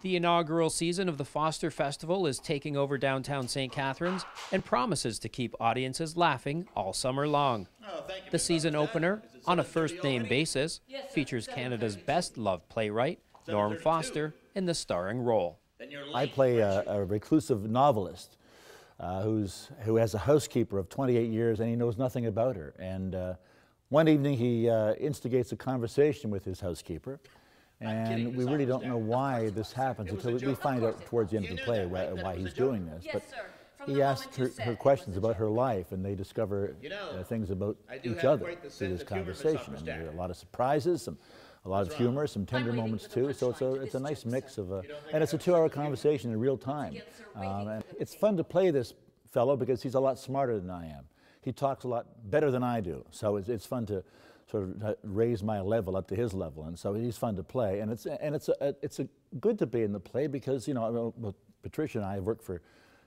The inaugural season of the Foster Festival is taking over downtown St. Catharines and promises to keep audiences laughing all summer long. Oh, thank you, The season opener, on a first name already? basis, features Canada's best loved playwright, Norm Foster, in the starring role. I play a, a reclusive novelist uh, who's, who has a housekeeper of 28 years and he knows nothing about her. And uh, one evening he uh, instigates a conversation with his housekeeper. And we really don't know why this happens until we, find out towards the end of the play why, he's doing this. Yes, but he asks her, her questions about her life and they discover uh, things about each other through this of humor, Miss conversation. And there are a lot of surprises, some, a lot of humor, some tender moments too. So it's a, it's a nice mix of a, think and it's a two-hour conversation in real time. again, sir, waiting Um, and it's fun to play this fellow because he's a lot smarter than I am. He talks a lot better than I do, so it's, it's fun to sort of uh, raise my level up to his level, and so he's fun to play. And it's and it's a, it's a good to be in the play because you know well, well, Patricia and I have worked for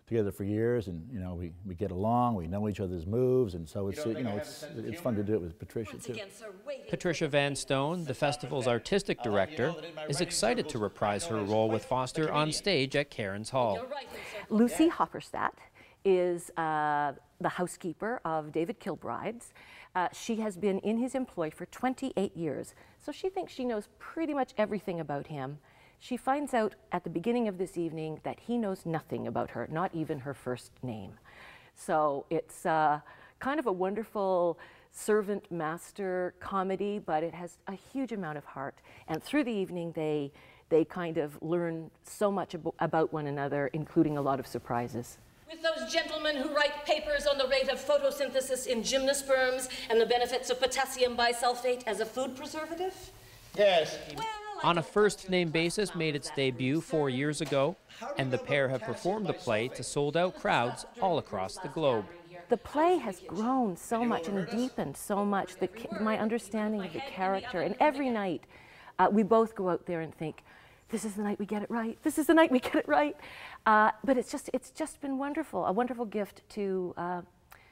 together for years, and you know we, we get along, we know each other's moves, and so it's don't uh, you know have it's it's fun to do it with Patricia Once too. again, sir, Patricia Vanstone, the festival's artistic I'll you know director, that in my is writing excited to reprise her role with Foster on stage at Cairns Hall. Right, sir. Lucy Hopperstadt is uh, the housekeeper of David Kilbride's. Uh, she has been in his employ for 28 years, so she thinks she knows pretty much everything about him. She finds out at the beginning of this evening that he knows nothing about her, not even her first name. So it's uh, kind of a wonderful servant master comedy, but it has a huge amount of heart. And through the evening, they, they kind of learn so much abo- about one another, including a lot of surprises. With those gentlemen who write papers on the rate of photosynthesis in gymnosperms and the benefits of potassium bisulfate as a food preservative? Yes. Well, On a first name basis made its debut four years ago, and the pair have performed the play to sold out crowds all across the globe. The play has grown so much and deepened so much. The, ca- my understanding of the character, and every night uh, we both go out there and think, "This is the night we get it right. This is the night we get it right." Uh, but it's just, it's just been wonderful, a wonderful gift to. Uh,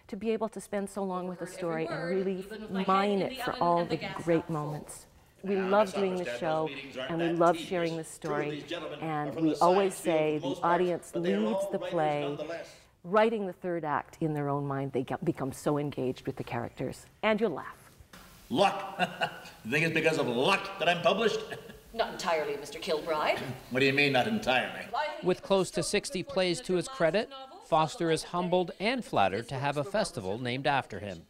to be able to spend so long with a story and really even with my head mine it for all the the great full. moments. We Now, love doing the show and we love sharing the story. these gentlemen are And we always say the the most part, audience leads the play writing the third act in their own mind, they get, become so engaged with the characters. And you'll laugh. Luck. you think it's because of luck that I'm published? Not entirely, Mr. Kilbride. what do you mean, not entirely? With close to 60 plays to his credit, Foster is humbled and flattered to have a festival named after him.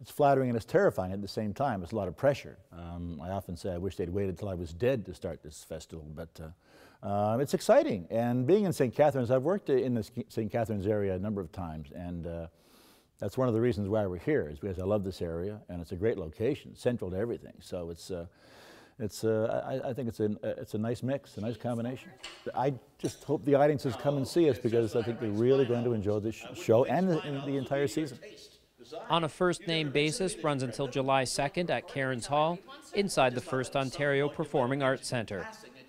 It's flattering and it's terrifying at the same time. It's a lot of pressure. Um, I often say I wish they'd waited till I was dead to start this festival, but uh, uh, it's exciting. And being in St. Catharines, I've worked in the St. Catharines area a number of times, and uh, that's one of the reasons why we're here, is because I love this area, and it's a great location, central to everything. So it's, uh, it's, uh, I, I think it's a, it's a nice mix, a nice combination. I just hope the audiences come and see us because I think they're really going to enjoy this show and the, and the entire season. On a first name basis, runs until July 2nd at Cairns Hall, inside the First Ontario Performing Arts Centre.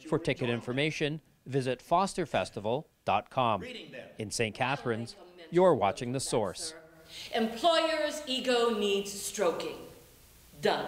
For ticket information, visit fosterfestival.com. In St. Catharines, you're watching The Source. Employer's ego needs stroking. Done.